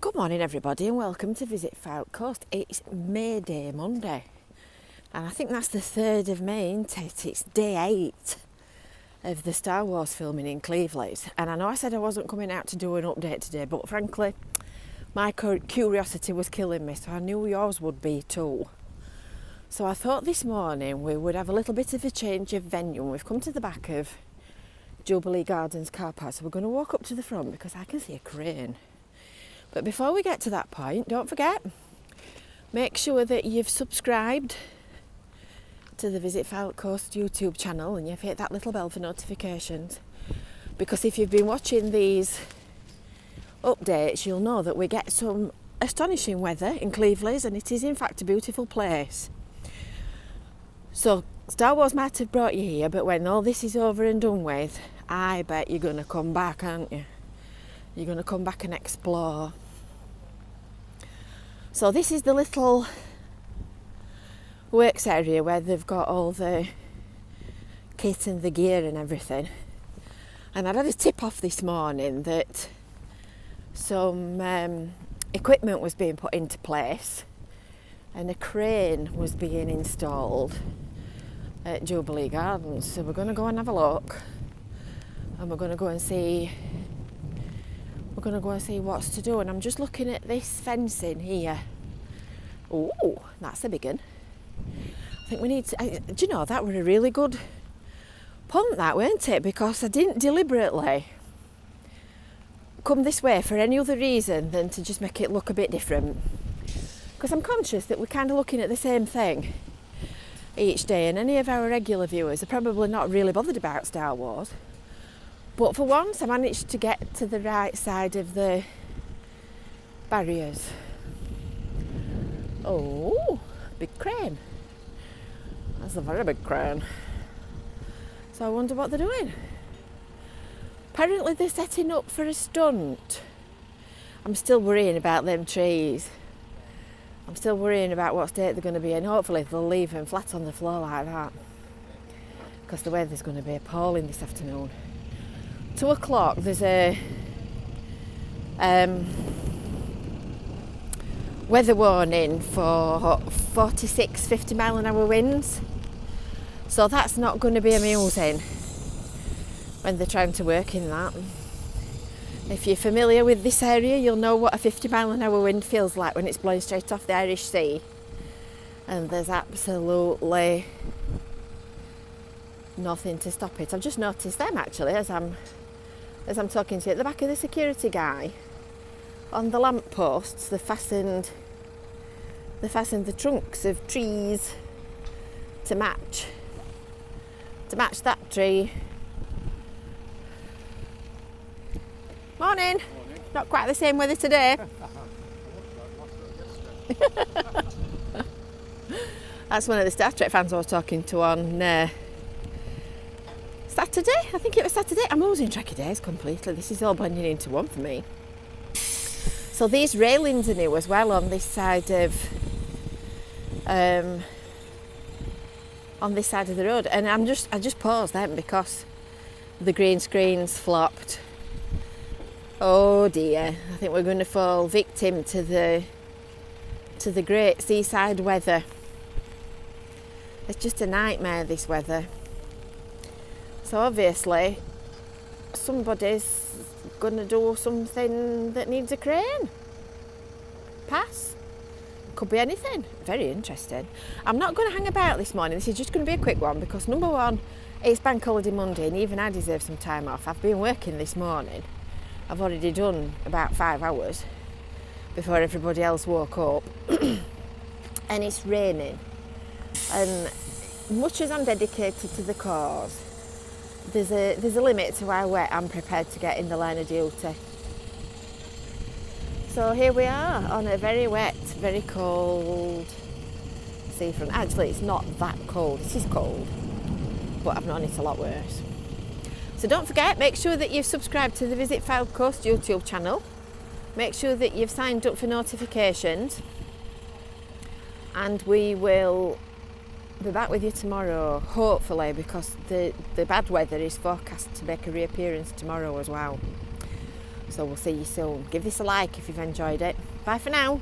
Good morning, everybody, and welcome to Visit Fylde Coast. It's May Day Monday, and I think that's the 3rd of May, isn't it? It's day 8 of the Star Wars filming in Cleveleys And I know I said I wasn't coming out to do an update today, but frankly, my curiosity was killing me, so I knew yours would be too. So I thought this morning we would have a little bit of a change of venue, and we've come to the back of Jubilee Gardens car park, so we're going to walk up to the front because I can see a crane. But before we get to that point, don't forget, make sure that you've subscribed to the Visit Fylde Coast YouTube channel and you've hit that little bell for notifications. Because if you've been watching these updates, you'll know that we get some astonishing weather in Cleveleys and it is in fact a beautiful place. So Star Wars might have brought you here, but when all this is over and done with, I bet you're going to come back, aren't you? You're going to come back and explore. So this is the little works area where they've got all the kit and the gear and everything. And I had a tip off this morning that some um, equipment was being put into place and a crane was being installed at Jubilee Gardens. So we're going to go and have a look and we're going to go and see we're going to go and see what's to do. And I'm just looking at this fencing here. Oh, that's a big one. I think we need to. Do you know that were a really good punt, that weren't it? Because I didn't deliberately come this way for any other reason than to just make it look a bit different. Because I'm conscious that we're kind of looking at the same thing each day, and any of our regular viewers are probably not really bothered about Star Wars. But for once, I managed to get to the right side of the barriers. Oh, big crane. That's a very big crane. So I wonder what they're doing. Apparently, they're setting up for a stunt. I'm still worrying about them trees. I'm still worrying about what state they're going to be in. Hopefully, they'll leave them flat on the floor like that. Because the weather's going to be appalling this afternoon two o'clock there's a um, weather warning for 46 50 mile an hour winds. So that's not going to be amusing when they're trying to work in that. If you're familiar with this area you'll know what a 50 mile an hour wind feels like when it's blowing straight off the Irish Sea. And there's absolutely nothing to stop it. I've just noticed them actually as I'm as I'm talking to you, at the back of the security guy, on the lamp posts, they fastened they fastened the trunks of trees to match to match that tree. Morning. Morning. Not quite the same weather today. That's one of the Star Trek fans I was talking to on uh, Saturday. I think it was Saturday. I'm losing track of days completely. This is all blending into one for me. So these railings are new as well on this side of um, on this side of the road, and I'm just I just paused then because the green screen's flopped. Oh dear! I think we're going to fall victim to the to the great seaside weather. It's just a nightmare. This weather. So obviously, somebody's to do something that needs a crane. Pass. Could be anything. Very interesting. I'm not going to hang about this morning. This is just going to be a quick one because number one, it's Bank Holiday Monday and even I deserve some time off. I've been working this morning. I've already done about five hours before everybody else woke up. and it's raining. And much as I'm dedicated to the cause, there's a there's a limit to how wet I'm prepared to get in the line of duty. So here we are on a very wet, very cold seafront. Actually, it's not that cold. It is cold, but I've known it a lot worse. So don't forget, make sure that you've subscribed to the Visit Fylde Coast YouTube channel. Make sure that you've signed up for notifications, and we will be back with you tomorrow, hopefully, because the, the bad weather is forecast to make a reappearance tomorrow as well. So we'll see you soon. Give this a like if you've enjoyed it. Bye for now.